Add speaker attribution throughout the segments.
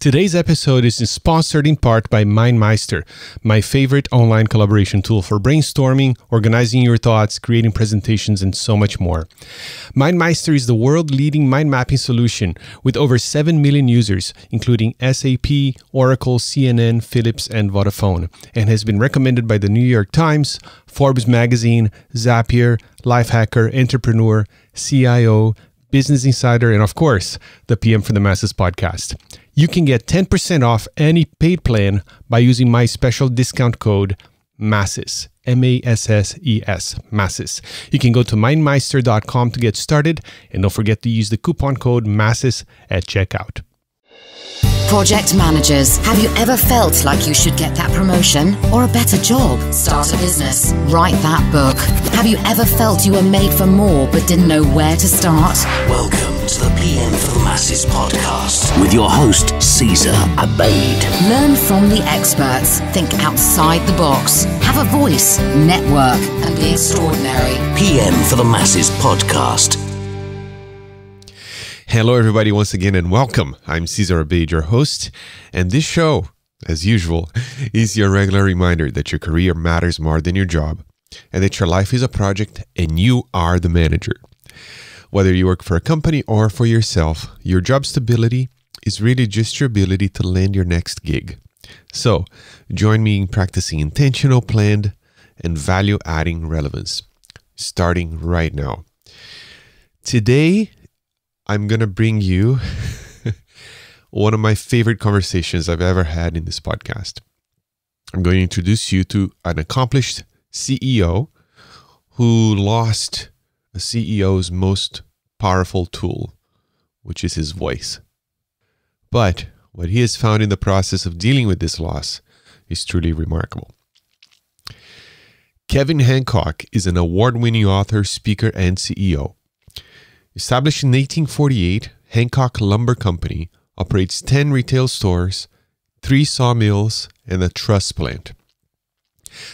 Speaker 1: Today's episode is sponsored in part by MindMeister, my favorite online collaboration tool for brainstorming, organizing your thoughts, creating presentations, and so much more. MindMeister is the world leading mind mapping solution with over 7 million users, including SAP, Oracle, CNN, Philips, and Vodafone, and has been recommended by the New York Times, Forbes Magazine, Zapier, Lifehacker, Entrepreneur, CIO, Business Insider, and of course, the PM for the Masses podcast. You can get 10% off any paid plan by using my special discount code MASSES. M A S S E S, masses. You can go to mindmeister.com to get started and don't forget to use the coupon code MASSES at checkout.
Speaker 2: Project managers, have you ever felt like you should get that promotion or a better job? Start a business, write that book. Have you ever felt you were made for more but didn't know where to start?
Speaker 3: Welcome to the PM for the Masses podcast with your host, Cesar Abeid.
Speaker 2: Learn from the experts, think outside the box, have a voice, network, and be extraordinary.
Speaker 3: PM for the Masses podcast.
Speaker 1: Hello, everybody, once again, and welcome. I'm Cesar Abeid, your host, and this show, as usual, is your regular reminder that your career matters more than your job, and that your life is a project and you are the manager. Whether you work for a company or for yourself, your job stability is really just your ability to land your next gig. So, join me in practicing intentional, planned, and value adding relevance, starting right now. Today, I'm going to bring you one of my favorite conversations I've ever had in this podcast. I'm going to introduce you to an accomplished CEO who lost a CEO's most powerful tool, which is his voice. But what he has found in the process of dealing with this loss is truly remarkable. Kevin Hancock is an award winning author, speaker, and CEO. Established in 1848, Hancock Lumber Company operates 10 retail stores, three sawmills, and a truss plant.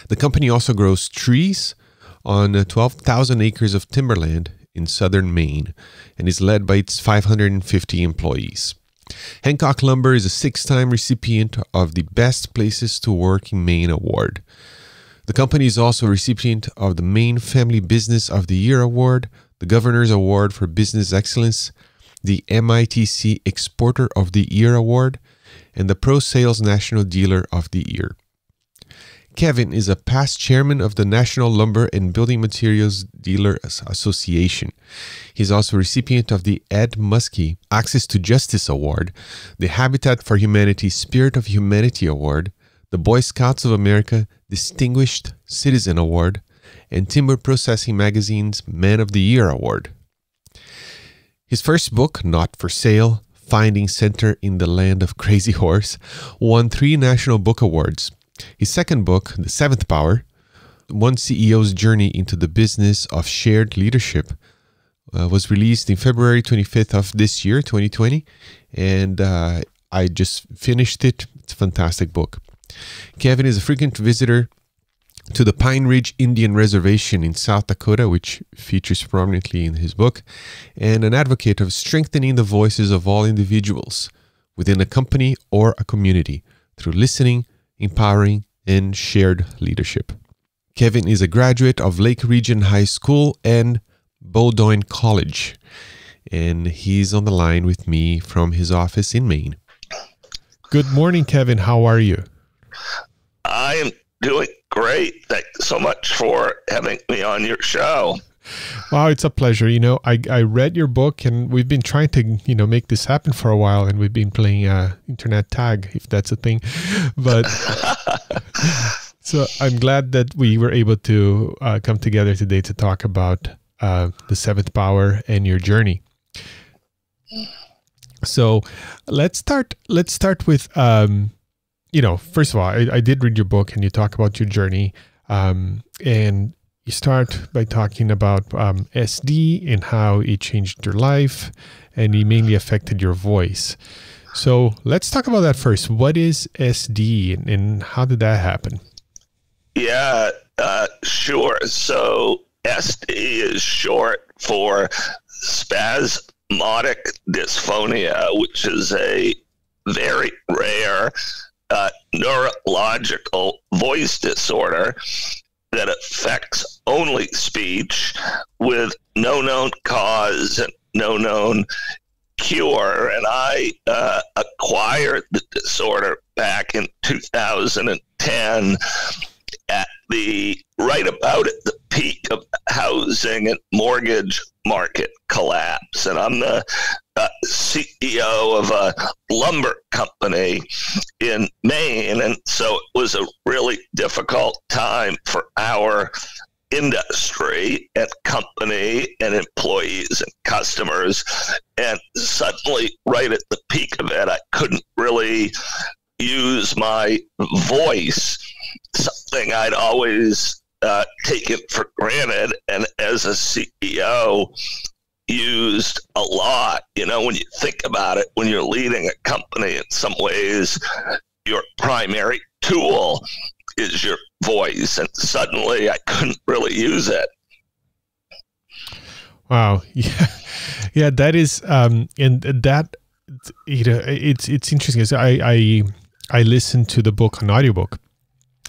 Speaker 1: The company also grows trees on uh, 12,000 acres of timberland in southern Maine and is led by its 550 employees. Hancock Lumber is a six time recipient of the Best Places to Work in Maine award. The company is also a recipient of the Maine Family Business of the Year award, the Governor's Award for Business Excellence, the MITC Exporter of the Year Award, and the Pro Sales National Dealer of the Year. Kevin is a past chairman of the National Lumber and Building Materials Dealers Association. He's also recipient of the Ed Muskie Access to Justice Award, the Habitat for Humanity Spirit of Humanity Award, the Boy Scouts of America Distinguished Citizen Award, and Timber Processing Magazine's Man of the Year Award. His first book, Not for Sale Finding Center in the Land of Crazy Horse, won three National Book Awards. His second book, The Seventh Power, One CEO's Journey into the Business of Shared Leadership, uh, was released in February 25th of this year, 2020, and uh, I just finished it. It's a fantastic book. Kevin is a frequent visitor to the Pine Ridge Indian Reservation in South Dakota, which features prominently in his book, and an advocate of strengthening the voices of all individuals within a company or a community through listening, empowering, and shared leadership. Kevin is a graduate of Lake Region High School and Bowdoin College, and he's on the line with me from his office in Maine. Good morning, Kevin. How are you?
Speaker 4: I am doing great. Thanks so much for having me on your show.
Speaker 1: Wow, it's a pleasure. You know, I, I read your book and we've been trying to, you know, make this happen for a while and we've been playing uh, internet tag, if that's a thing. But so I'm glad that we were able to uh, come together today to talk about uh, the seventh power and your journey. So let's start. Let's start with um, you know, first of all, I, I, did read your book and you talk about your journey. Um, and you start by talking about um, SD and how it changed your life and it mainly affected your voice. So let's talk about that first. What is SD and, and how did that happen?
Speaker 4: Yeah, uh, sure. So SD is short for spasmodic dysphonia, which is a very neurological voice disorder that affects only speech with no known cause and no known cure. And I uh, acquired the disorder back in 2010 at the right about at the peak of housing and mortgage market collapse. And I'm the CEO of a lumber company in Maine. And so it was a really difficult time for our industry and company and employees and customers. And suddenly, right at the peak of it, I couldn't really use my voice, something I'd always uh, taken for granted. And as a CEO, used a lot. You know, when you think about it, when you're leading a company, in some ways, your primary tool is your voice. And suddenly I couldn't really use it.
Speaker 5: Wow. Yeah. Yeah. That is, um, and that, you know, it's, it's interesting. So I, I, I listened to the book on audiobook,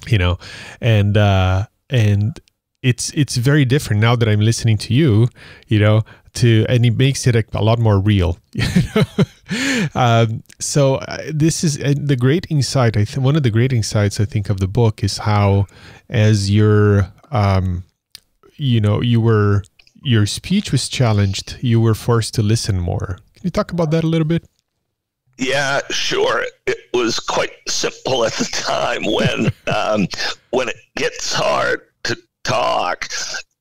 Speaker 5: you know, and, uh, and it's, it's very different now that I'm listening to you, you know, to and it makes it a, a lot more real um, so uh, this is uh, the great insight i think one of the great insights i think of the book is how as your um, you know you were your speech was challenged you were forced to listen more. Can you talk about that a little bit?
Speaker 4: Yeah, sure. It was quite simple at the time when um, when it gets hard talk,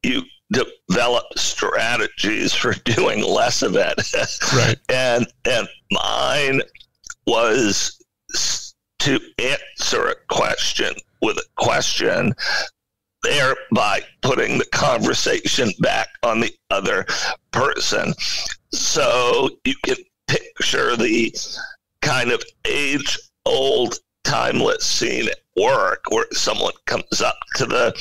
Speaker 4: you develop strategies for doing less of it.
Speaker 5: Right.
Speaker 4: and and mine was to answer a question with a question, thereby putting the conversation back on the other person. So you can picture the kind of age old timeless scene at work where someone comes up to the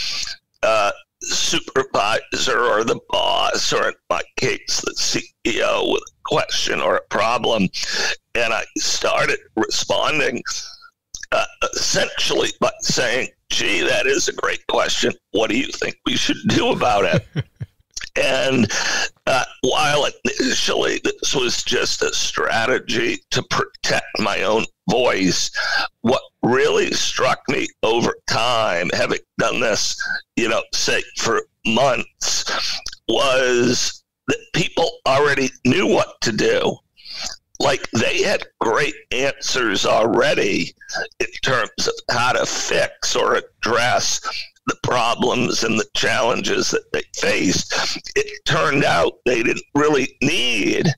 Speaker 4: uh, supervisor or the boss, or in my case, the CEO, with a question or a problem. And I started responding uh, essentially by saying, gee, that is a great question. What do you think we should do about it? and uh, while initially this was just a strategy to protect my own voice, what really struck me over time, having done this, you know, say for months, was that people already knew what to do. Like they had great answers already in terms of how to fix or address the problems and the challenges that they faced. It turned out they didn't really need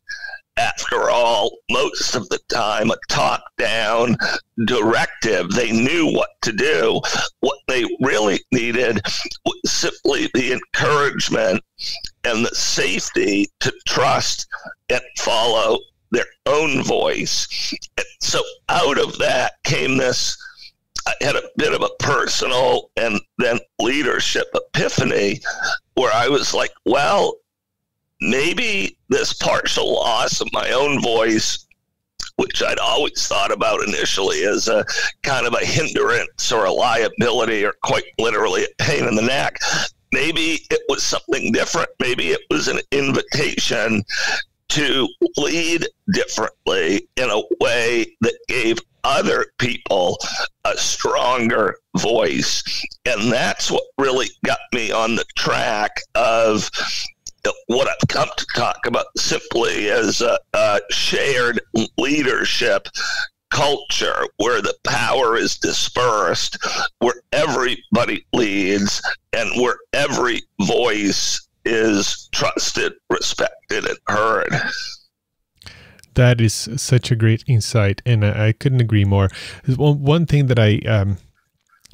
Speaker 4: after all, most of the time, a top down directive. They knew what to do. What they really needed was simply the encouragement and the safety to trust and follow their own voice. And so, out of that came this. I had a bit of a personal and then leadership epiphany where I was like, well, maybe this partial loss of my own voice, which I'd always thought about initially as a kind of a hindrance or a liability or quite literally a pain in the neck, maybe it was something different. Maybe it was an invitation to lead differently in a way that gave other people a stronger voice. And that's what really got me on the track of what I've come to talk about simply as a, a shared leadership culture where the power is dispersed, where everybody leads, and where every voice is trusted, respected, and heard.
Speaker 5: That is such a great insight, and I, couldn't agree more. One, thing that I um,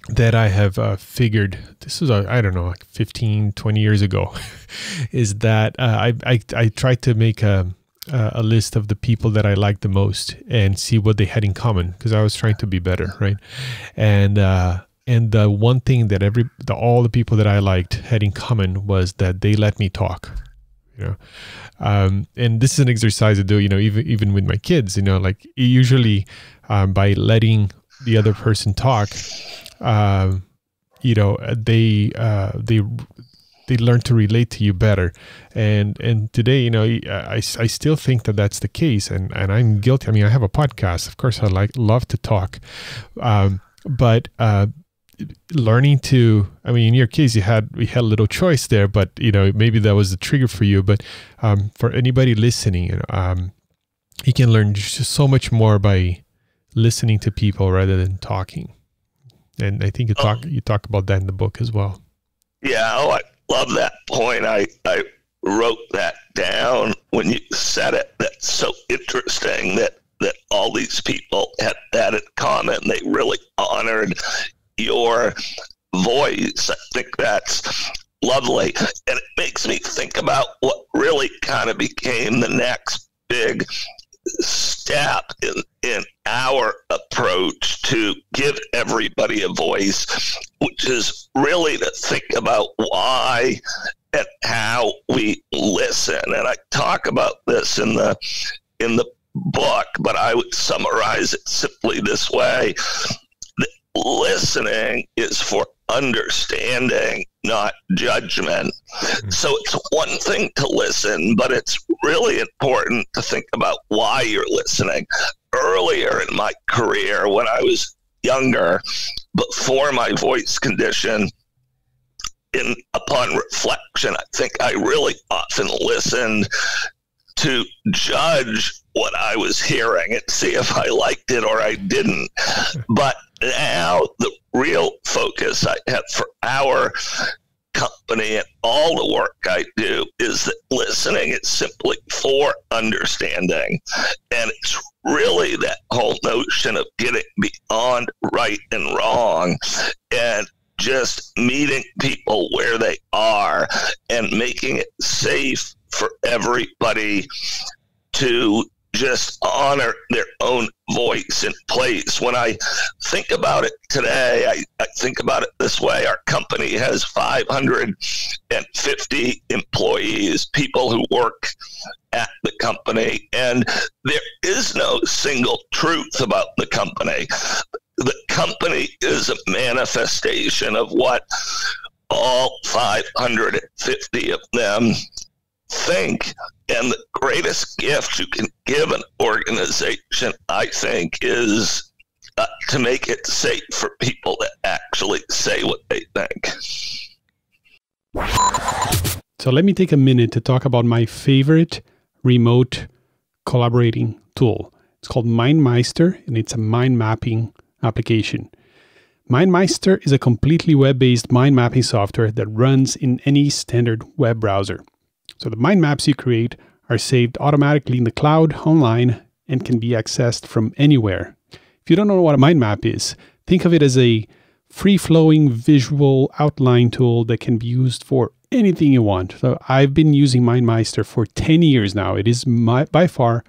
Speaker 5: that I have uh, figured this was I don't know like 15 20 years ago is that uh, I, I I tried to make a a list of the people that I liked the most and see what they had in common because I was trying to be better right and uh, and the one thing that every the, all the people that I liked had in common was that they let me talk you know um, and this is an exercise I do you know even even with my kids you know like usually um, by letting the other person talk, uh, you know, they uh, they they learn to relate to you better. And and today, you know, I, I still think that that's the case, and and I'm guilty. I mean, I have a podcast. Of course, I like love to talk, um, but. Uh, learning to i mean in your case you had we had a little choice there but you know maybe that was the trigger for you. But um, for anybody listening you know, um, you can learn just so much more by listening to people rather than talking. And i think you talk oh. you talk about that in the book as well.
Speaker 4: Yeah. Oh, i love that point. I i wrote that down when you said it. That's so interesting that that all these people had that in common. They really honored your voice. I think that's lovely. And it makes me think about what really kind of became the next big step in, in our approach to give everybody a voice, which is really to think about why and how we listen. And I talk about this in the in the book, but I would summarize it simply this way listening is for understanding, not judgment. Mm-hmm. So it's one thing to listen, but it's really important to think about why you're listening. Earlier in my career, when I was younger, before my voice condition, in upon reflection, I think I really often listened to judge what I was hearing and see if I liked it or I didn't. But now the real focus I have for our company and all the work I do is that listening is simply for understanding. And it's really that whole notion of getting beyond right and wrong and just meeting people where they are and making it safe for everybody to just honor their own voice and place. When I think about it today, I, I, think about it this way our company has 550 employees, people who work at the company, and there is no single truth about the company. The company is a manifestation of what all 550 of them think. And the greatest gift you can give an organization, I think, is uh, to make it safe for people to actually say what they think.
Speaker 6: So let me take a minute to talk about my favorite remote collaborating tool. It's called MindMeister and it's a mind mapping application. MindMeister is a completely web based mind mapping software that runs in any standard web browser. So the mind maps you create are saved automatically in the cloud online and can be accessed from anywhere. If you don't know what a mind map is, think of it as a free flowing visual outline tool that can be used for anything you want. So I've been using MindMeister for 10 years now. It is my, by far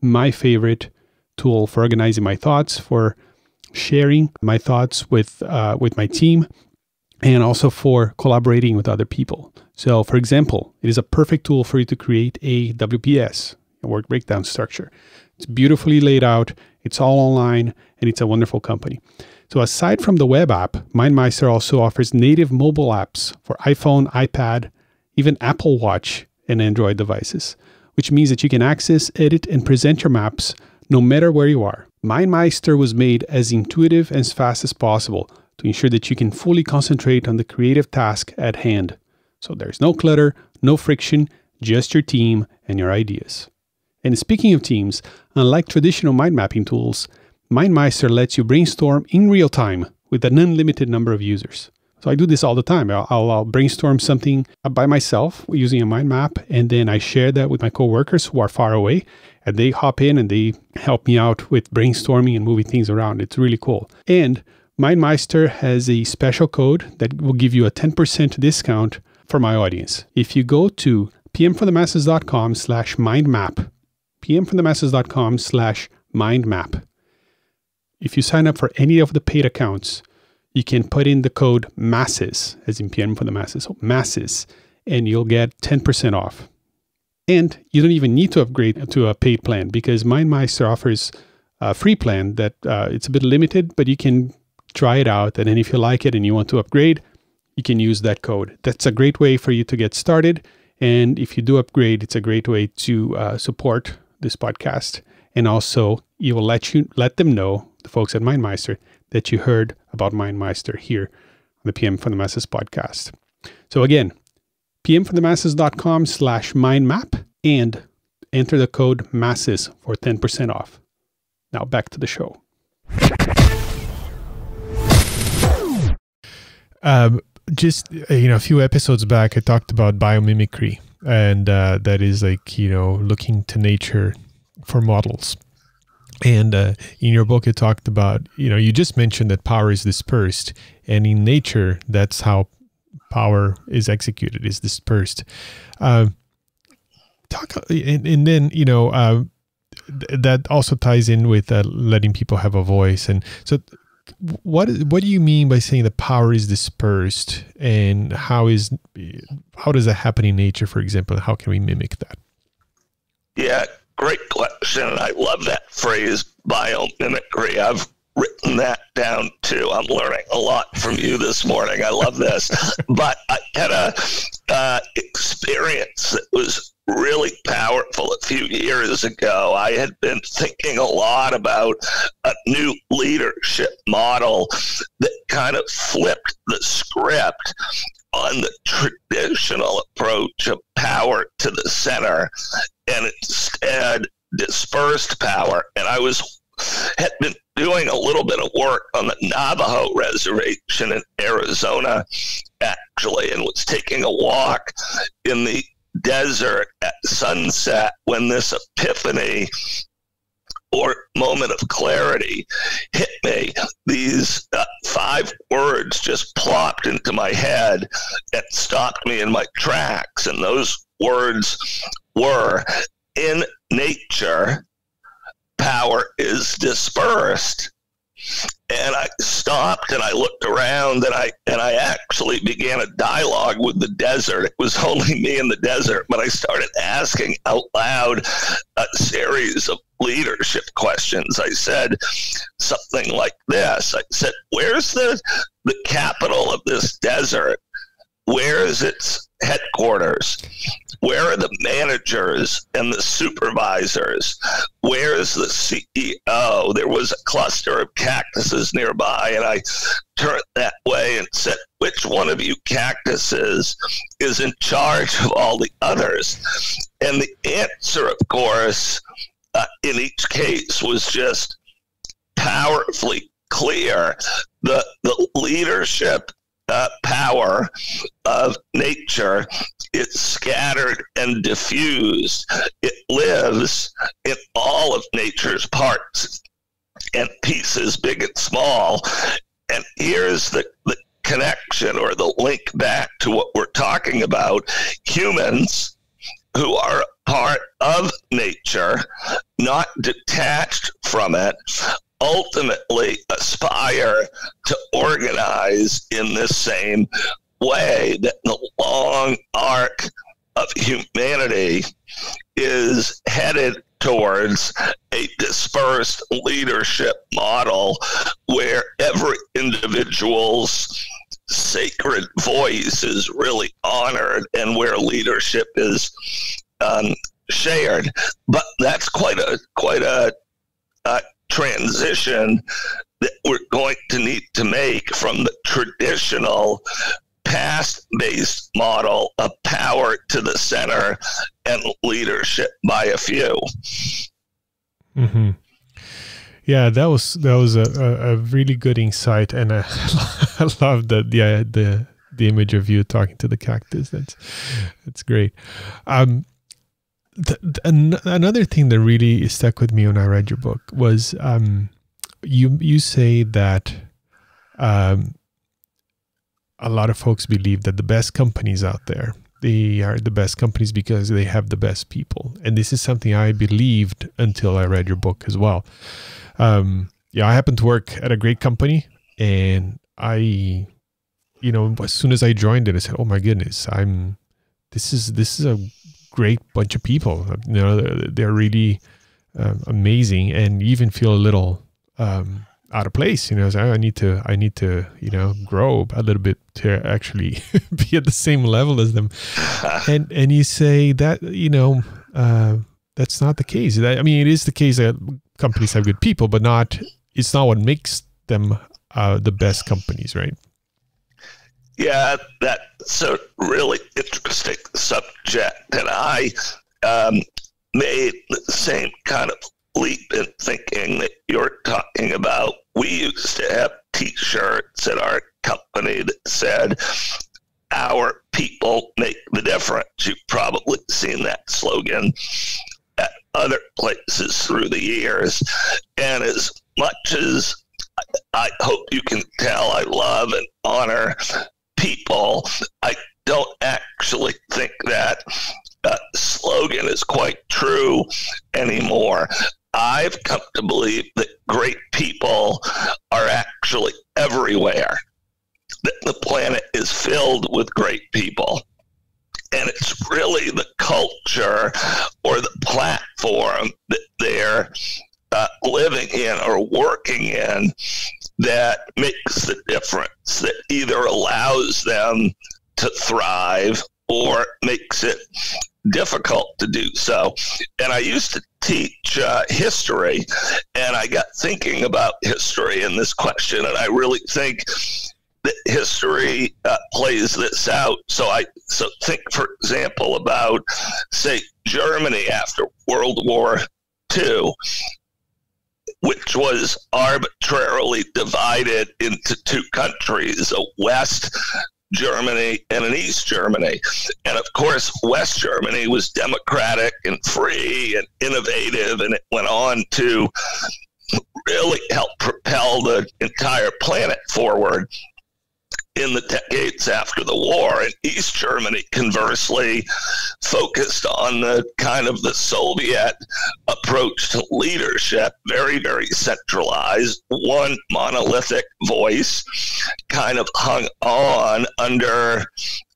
Speaker 6: my favorite tool for organizing my thoughts, for sharing my thoughts with uh, with my team, and also for collaborating with other people. So, for example, it is a perfect tool for you to create a WBS, a work breakdown structure. It's beautifully laid out, it's all online, and it's a wonderful company. So, aside from the web app, MindMeister also offers native mobile apps for iPhone, iPad, even Apple Watch, and Android devices, which means that you can access, edit, and present your maps no matter where you are. MindMeister was made as intuitive and as fast as possible to ensure that you can fully concentrate on the creative task at hand. So there's no clutter, no friction, just your team and your ideas. And speaking of teams, unlike traditional mind mapping tools, MindMeister lets you brainstorm in real time with an unlimited number of users. So I do this all the time. I'll, I'll, brainstorm something by myself using a mind map, and then I share that with my coworkers who are far away, and they hop in and they help me out with brainstorming and moving things around. It's really cool. And MindMeister has a special code that will give you a 10% discount for my audience. If you go to pmforthemasses.com slash mindmap, pmforthemasses.com slash mindmap, if you sign up for any of the paid accounts, you can put in the code MASSES, as in PM for the masses, so MASSES, and you'll get 10% off. And you don't even need to upgrade to a paid plan because MindMeister offers a free plan that uh, it's a bit limited, but you can try it out. And then if you like it and you want to upgrade, you can use that code. That's a great way for you to get started. And if you do upgrade, it's a great way to uh, support this podcast. And also, you will let you let them know, the folks at MindMeister, that you heard about MindMeister here on the PM for the Masses podcast. So again, pmforthemasses.com slash mindmap and enter the code MASSES for 10% off. Now back to the show.
Speaker 5: Um, just uh, you know, a few episodes back, I talked about biomimicry, and uh, that is like you know looking to nature for models. And uh, in your book, you talked about you know you just mentioned that power is dispersed, and in nature, that's how power is executed is dispersed. Uh, talk and, and, then you know uh, th- that also ties in with uh, letting people have a voice, and so what what do you mean by saying the power is dispersed and how is how does that happen in nature for example how can we mimic that?
Speaker 4: Yeah great question. I love that phrase biomimicry. I've written that down too. I'm learning a lot from you this morning. I love this. But i had a uh, experience that was really powerful a few years ago. I had been thinking a lot about a new leadership model that kind of flipped the script on the traditional approach of power to the center and instead dispersed power. And I was had been doing a little bit of work on the Navajo reservation in Arizona, actually, and was taking a walk in the desert at sunset when this epiphany or moment of clarity hit me. These uh, five words just plopped into my head and stopped me in my tracks. And those words were in nature, power is dispersed and I stopped and I looked around and I and I actually began a dialogue with the desert. It was only me in the desert, but I started asking out loud a series of leadership questions. I said something like this. I said, "Where's the the capital of this desert? Where is its headquarters? Where are the managers and the supervisors? Where is the CEO? There was a cluster of cactuses nearby, and I turned that way and said, Which one of you cactuses is in charge of all the others? And the answer, of course, uh, in each case was just powerfully clear. The, the leadership uh, power of nature. It's scattered and diffused. It lives in all of nature's parts and pieces, big and small. And here's the, the connection or the link back to what we're talking about. Humans who are part of nature, not detached from it, ultimately aspire to organize in this same way that the long arc of humanity is headed towards a dispersed leadership model where every individual's sacred voice is really honored and where leadership is um, shared. But that's quite a quite a, a transition that we're going to need to make from the traditional past based model of power to the center and leadership by a few.
Speaker 5: Mm-hmm. Yeah, that was that was a, a, really good insight, and I, I love the the the the image of you talking to the cactus. That's that's great. Um, an, another thing that really stuck with me when I read your book was um, you you say that um, a lot of folks believe that the best companies out there they are the best companies because they have the best people, and this is something I believed until I read your book as well. Um, yeah, I happen to work at a great company, and I, you know, as soon as I joined it, I said, "Oh my goodness, I'm this is this is a great bunch of people. You know, they're, they're really um, amazing, and you even feel a little um, out of place. You know, so I need to I need to you know grow a little bit to actually be at the same level as them. and and you say that you know uh, that's not the case. That, I mean, it is the case that companies have good people, but not it's not what makes them uh, the best companies, right?
Speaker 4: Yeah, that's a really interesting subject, and I um, made the same kind of leap in thinking that you're talking about. We used to have T-shirts at our company that said, "Our people make the difference." You've probably seen that slogan at other places through the years, and as much as I hope you can tell I love and honor people. I don't actually think that uh, slogan is quite true anymore. I've come to believe that great people are actually everywhere. That the planet is filled with great people. And it's really the culture or the platform that they're uh, living in or working in that makes the difference, that either allows them to thrive or makes it difficult to do so. And I used to teach uh, history, and I got thinking about history in this question, and I really think that history uh, plays this out. So I so think, for example, about say Germany after World War II which was arbitrarily divided into two countries, a West Germany and an East Germany. And of course, West Germany was democratic and free and innovative, and it went on to really help propel the entire planet forward in the decades after the war. And East Germany, conversely, focused on the kind of the Soviet approach to leadership, very, very centralized, one monolithic voice, kind of hung on under.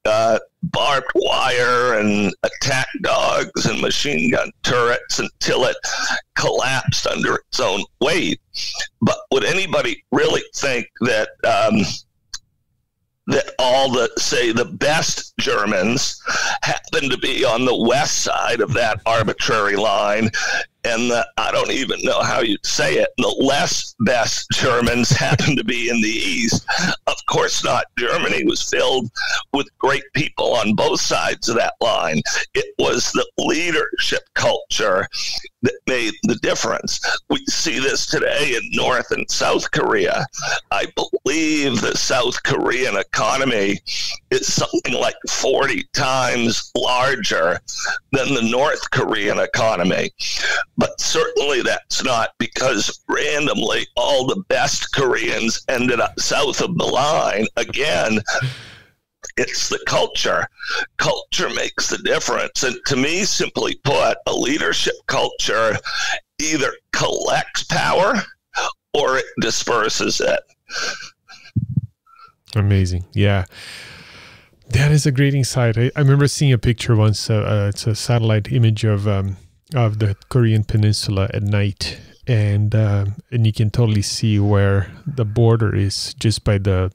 Speaker 4: Uh, barbed wire and attack dogs and machine gun turrets until it collapsed under its own weight. But would anybody really think that um, that all the say the best Germans happen to be on the west side of that arbitrary line and the, I don't even know how you'd say it. The less best Germans happened to be in the East. Of course not. Germany was filled with great people on both sides of that line. It was the leadership culture that made the difference. We see this today in North and South Korea. I believe the South Korean economy is something like 40 times larger than the North Korean economy. But certainly that's not because randomly all the best Koreans ended up south of the line. Again, it's the culture. Culture makes the difference. And to me, simply put, a leadership culture either collects power or it disperses it.
Speaker 5: Amazing. Yeah. That is a great insight. I, I remember seeing a picture once. Uh, uh, it's a satellite image of um, of the Korean Peninsula at night, and uh, and you can totally see where the border is just by the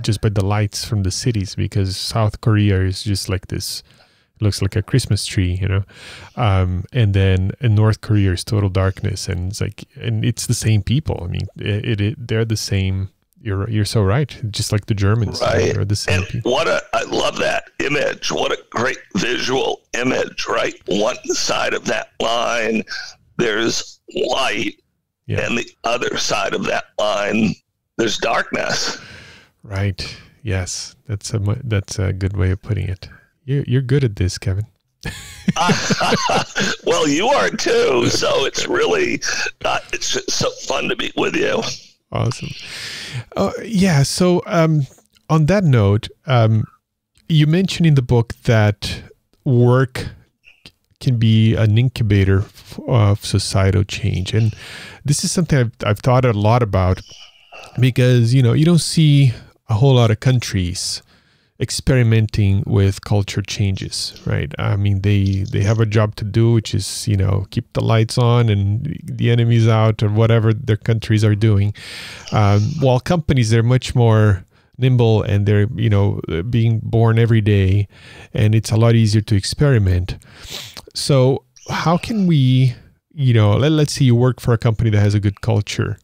Speaker 5: just by the lights from the cities because South Korea is just like this looks like a Christmas tree, you know. Um, and then in North Korea is total darkness, and it's like, and it's the same people. I mean, it, it they're the same you're you're so right. Just like the Germans,
Speaker 4: right?
Speaker 5: Are the same
Speaker 4: and people. What a I love that image. What a great visual image, right? One side of that line, there's light, yeah. and the other side of that line, there's darkness.
Speaker 5: Right. Yes, that's a that's a good way of putting it. You're you're good at this, Kevin.
Speaker 4: well, you are too. So it's really uh, it's so fun to be with you.
Speaker 5: Awesome. Uh, yeah. So, um, on that note, um, you mentioned in the book that work can be an incubator of societal change, and this is something I've, I've thought a lot about because you know you don't see a whole lot of countries experimenting with culture changes, right? I mean, they they have a job to do, which is you know keep the lights on and the enemies out, or whatever their countries are doing. Um, while companies they're much more nimble and they're you know being born every day, and it's a lot easier to experiment. So how can we, you know, let, let's say you work for a company that has a good culture.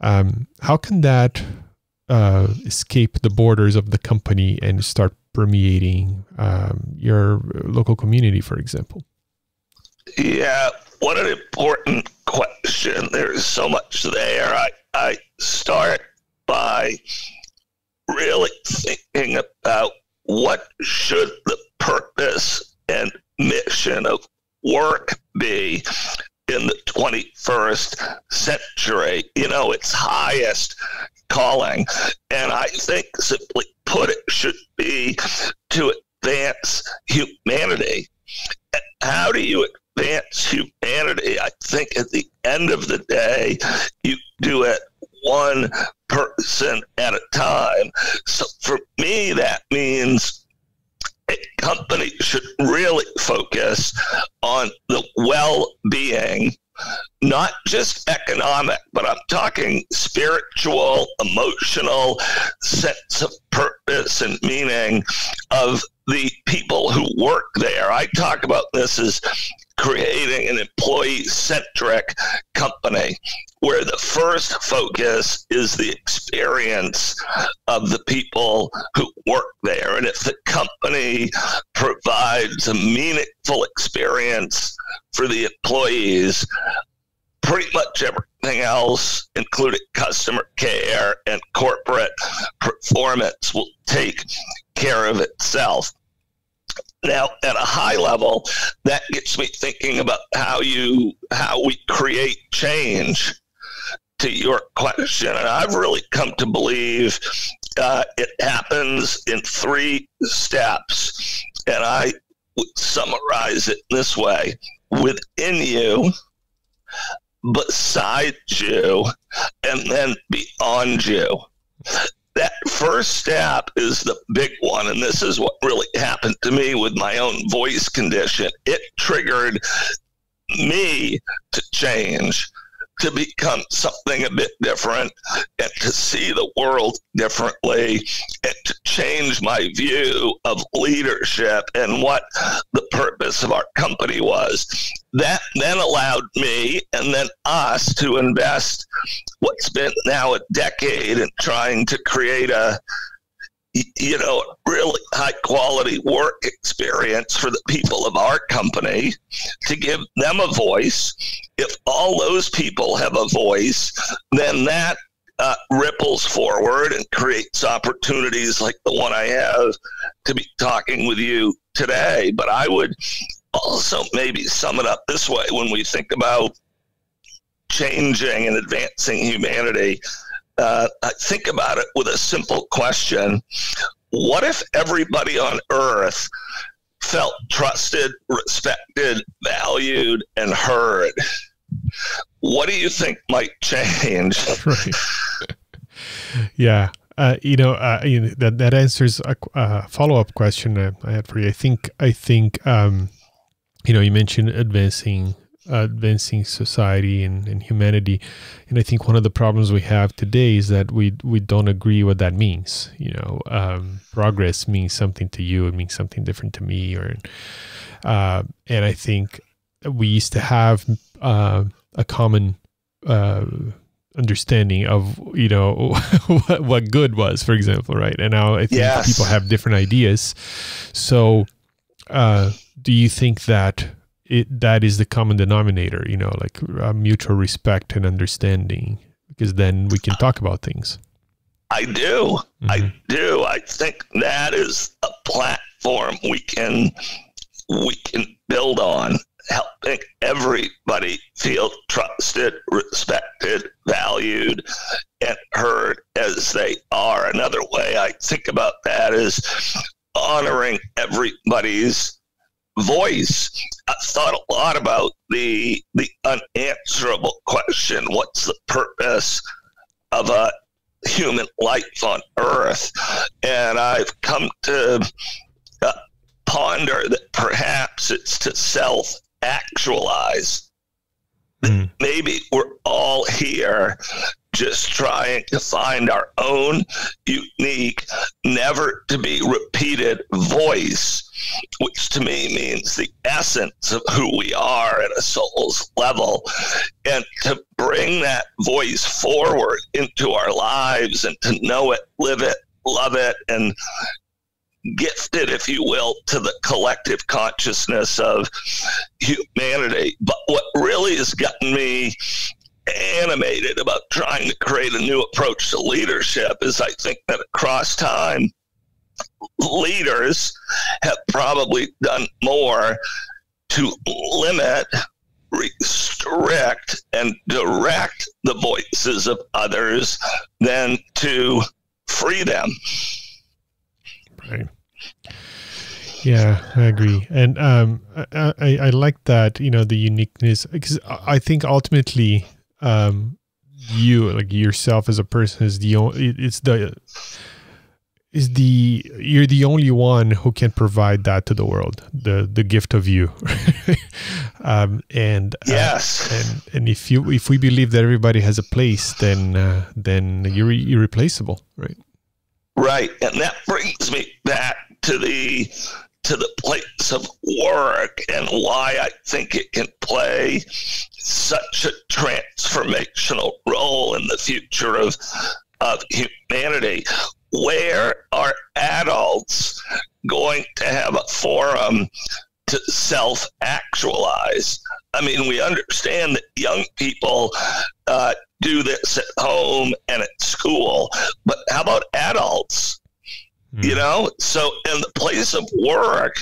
Speaker 5: Um, how can that uh, escape the borders of the company and start permeating um, your local community, for example?
Speaker 4: Yeah, what an important question. There's so much there. I, I start by really thinking about what should the purpose and mission of work be in the 21st century, you know, its highest calling. And I think, simply put, it should be to advance humanity. How do you advance humanity? I think at the end of the day, you do it one person at a time. So for me, that means a company should really focus on the well being, not just economic, but I'm talking spiritual, emotional sense of purpose and meaning of the people who work there. I talk about this as creating an employee centric company where the first focus is the experience of the people who work there. And if the company provides a meaningful experience for the employees, pretty much everything else, including customer care and corporate performance, will take care of itself. Now, at a high level, that gets me thinking about how you how we create change. To your question, and I've really come to believe uh, it happens in three steps, and I would summarize it this way: within you, beside you, and then beyond you that first step is the big one. And this is what really happened to me with my own voice condition. It triggered me to change to become something a bit different and to see the world differently and to change my view of leadership and what the purpose of our company was. That then allowed me and then us to invest what's been now a decade in trying to create a you know, really high quality work experience for the people of our company to give them a voice. If all those people have a voice, then that uh, ripples forward and creates opportunities like the one I have to be talking with you today. But I would also maybe sum it up this way when we think about changing and advancing humanity uh, think about it with a simple question What if everybody on earth felt trusted, respected, valued, and heard? What do you think might change?
Speaker 5: Right. yeah. Uh, you know, uh, you know, that that answers a, a follow up question I had for you. I think I think um, you know you mentioned advancing advancing society and, and humanity. And I think one of the problems we have today is that we we don't agree what that means. You know, um, progress means something to you, it means something different to me, or uh, and I think we used to have uh, a common uh, understanding of you know what, what good was, for example, right? And now I think yes. people have different ideas. So, uh, do you think that it that is the common denominator you know like uh, mutual respect and understanding because then we can talk about things.
Speaker 4: I do. Mm-hmm. i do. I think that is a platform we can we can build on helping everybody feel trusted respected valued and heard as they are. Another way i think about that is honoring everybody's voice, I thought a lot about the the unanswerable question: What's the purpose of a human life on earth. And I've come to uh, ponder that perhaps it's to self actualize. Mm. Maybe we're all here just trying to find our own unique, never to be repeated voice, which to me means the essence of who we are at a soul's level, and to bring that voice forward into our lives and to know it, live it, love it, and gift it, if you will, to the collective consciousness of humanity. But what really has gotten me animated about trying to create a new approach to leadership is I think that across time, leaders have probably done more to limit, restrict, and direct the voices of others than to free them.
Speaker 5: Right. Yeah, I agree, and um, I, I, I like that you know the uniqueness because I think ultimately um, you like yourself as a person is the only it's the is the you're the only one who can provide that to the world the the gift of you. Um, and
Speaker 4: uh, yes.
Speaker 5: uh, and and if you if we believe that everybody has a place then uh, then you're irreplaceable right?
Speaker 4: Right. And that brings me back to the to the place of work and why I think it can play such a transformational role in the future of, of humanity. Where are adults going to have a forum to self actualize? I mean, we understand that young people uh, do this at home and at school, but how about adults? Mm. You know, so and the place of work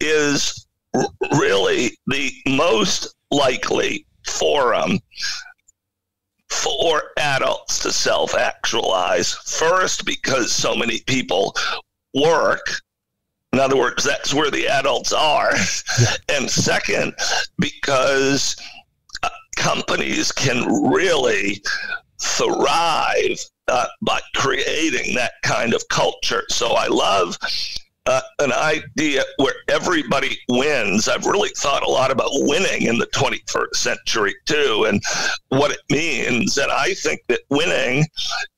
Speaker 4: is r- really the most likely forum for adults to self actualize. First, because so many people work. In other words, that's where the adults are. and second, because uh, companies can really thrive uh, by creating that kind of culture. So I love uh, an idea where everybody wins. I've really thought a lot about winning in the 21st century too, and what it means. And I think that winning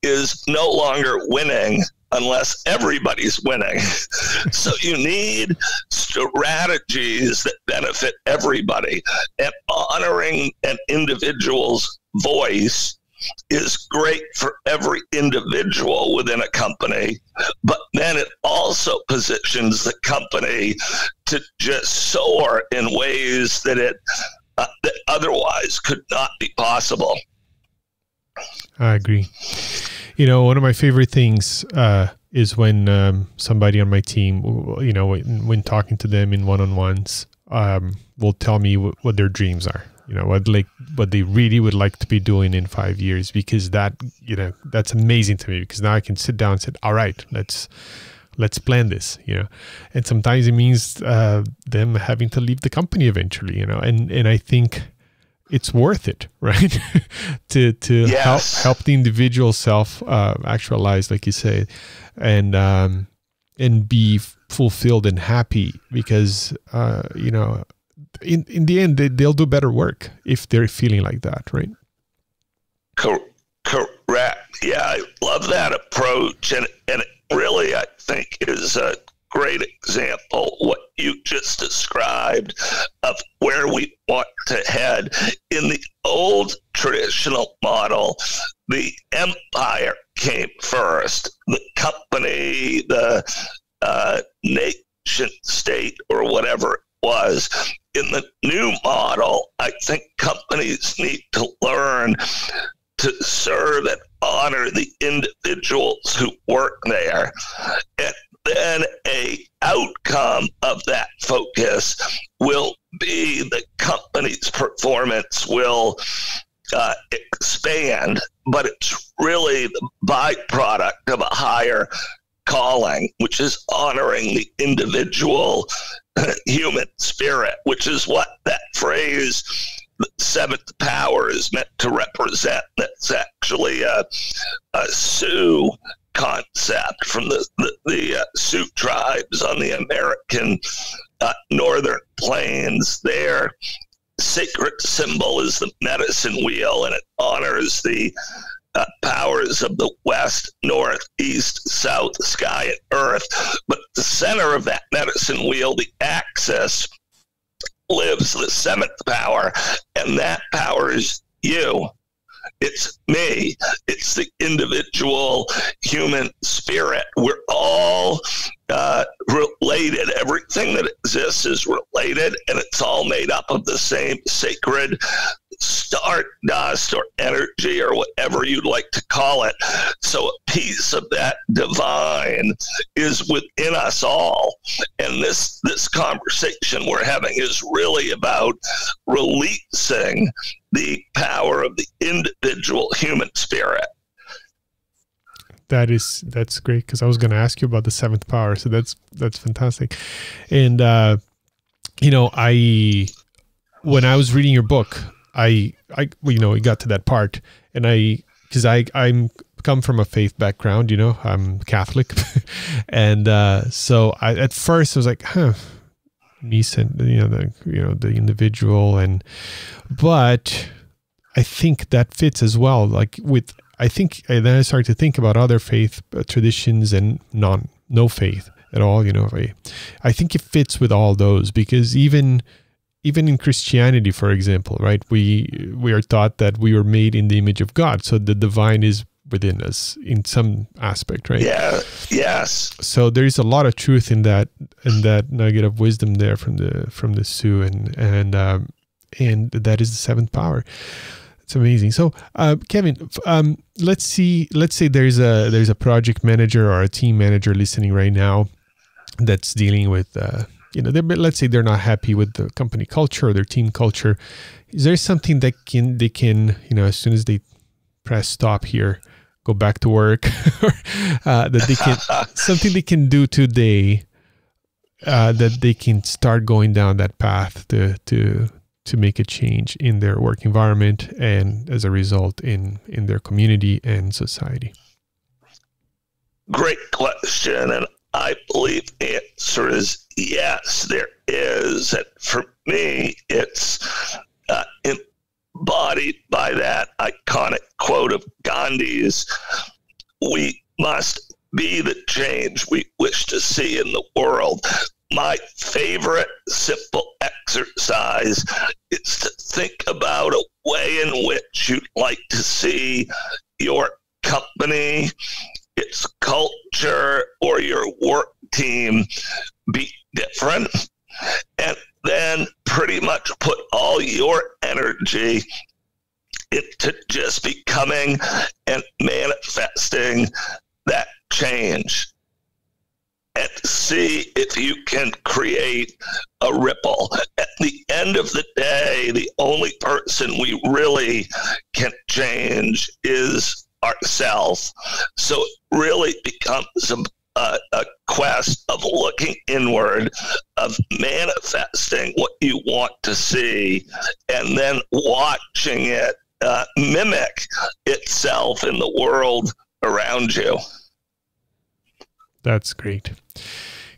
Speaker 4: is no longer winning unless everybody's winning. so you need strategies that benefit everybody and honoring an individual's voice is great for every individual within a company, but then it also positions the company to just soar in ways that it uh, that otherwise could not be possible.
Speaker 5: I agree. You know, one of my favorite things uh, is when um, somebody on my team, you know, when, when talking to them in one-on-ones, um, will tell me what their dreams are you know what like what they really would like to be doing in five years because that you know that's amazing to me because now i can sit down and say all right let's let's plan this you know? And sometimes it means uh, them having to leave the company eventually you know? And and i think it's worth it right? to to yes. help help the individual self uh, actualize like you say and um and be fulfilled and happy because uh you know in in the end they, they'll do better work if they're feeling like that right?
Speaker 4: Correct. Yeah i love that approach. And and really i think is a great example what you just described of where we want to head. In the old traditional model the empire came first. The company the uh, nation state or whatever was. In the new model, I think companies need to learn to serve and honor the individuals who work there. And then a outcome of that focus will be the company's performance will uh, expand, but it's really the byproduct of a higher calling, which is honoring the individual human spirit, which is what that phrase the seventh power is meant to represent. That's actually a, a Sioux concept from the the, the uh, Sioux tribes on the American uh, northern plains. Their sacred symbol is the medicine wheel, and it honors the uh, powers of the west, north, east, south, sky, and earth. But the center of that medicine wheel, the axis, lives the seventh power, and that power is you. It's me. It's the individual human spirit. We're all uh, related. Everything that exists is related, and it's all made up of the same sacred stardust or energy or whatever you'd like to call it. So a piece of that divine is within us all. And this this conversation we're having is really about releasing the power of the individual human spirit.
Speaker 5: That is that's great because I was going to ask you about the seventh power, so that's that's fantastic. And uh, you know, I when I was reading your book, I I you know, we got to that part, and I because I I'm come from a faith background, you know, I'm Catholic, and uh, so I at first I was like, huh, me and you know the you know the individual, and but I think that fits as well, like with I think and then I started to think about other faith uh, traditions and non no faith at all. You know, I, I think it fits with all those because even even in Christianity, for example, right, we we are taught that we were made in the image of God, so the divine is within us in some aspect, right?
Speaker 4: Yeah. Yes.
Speaker 5: So there is a lot of truth in that in that nugget of wisdom there from the from the Sioux and and um, and that is the seventh power. It's amazing. So, uh, Kevin, um, let's see. Let's say there's a there's a project manager or a team manager listening right now that's dealing with, uh, you know, but let's say they're not happy with the company culture or their team culture. Is there something that can they can you know as soon as they press stop here, go back to work, uh, that they can something they can do today uh, that they can start going down that path to to to make a change in their work environment and as a result in in their community and society
Speaker 4: great question and i believe the answer is yes there is. And for me it's uh, embodied by that iconic quote of gandhi's we must be the change we wish to see in the world. My favorite simple exercise is to think about a way in which you'd like to see your company, its culture, or your work team be different. And then pretty much put all your energy into just becoming and manifesting that change and see if you can create a ripple. At the end of the day, the only person we really can change is ourselves. So it really becomes a, a, a quest of looking inward, of manifesting what you want to see, and then watching it uh, mimic itself in the world around you.
Speaker 5: That's great.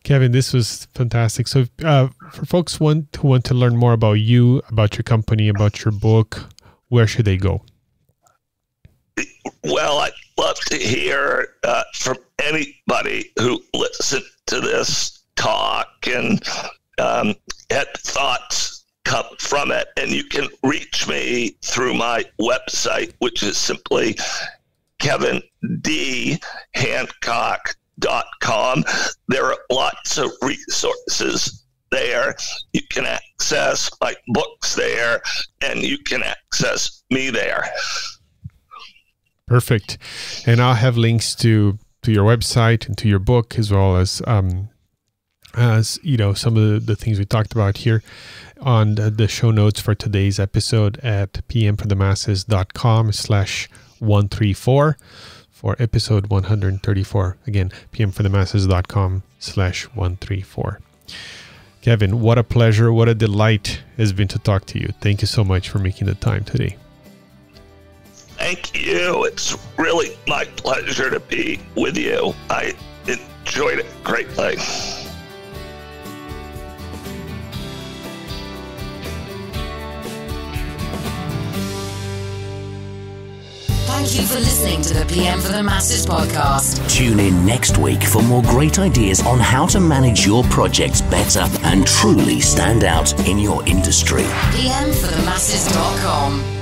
Speaker 5: Kevin, this was fantastic. So, uh, for folks want, who want to learn more about you, about your company, about your book, where should they go?
Speaker 4: Well, I'd love to hear uh, from anybody who listened to this talk and um, had thoughts come from it. And you can reach me through my website, which is simply Kevin D. Com. There are lots of resources there. You can access my books there, and you can access me there.
Speaker 5: Perfect. And I'll have links to to your website and to your book as well as um, as you know some of the, the things we talked about here on the, the show notes for today's episode at pmforthemasses.com slash 134 for episode 134. Again, pmforthemasses.com slash 134. Kevin, what a pleasure, what a delight it has been to talk to you. Thank you so much for making the time today.
Speaker 4: Thank you. It's really my pleasure to be with you. I enjoyed it greatly.
Speaker 2: Thank you for listening to the PM for the Masses podcast.
Speaker 3: Tune in next week for more great ideas on how to manage your projects better and truly stand out in your industry.
Speaker 2: PMforthemasses.com.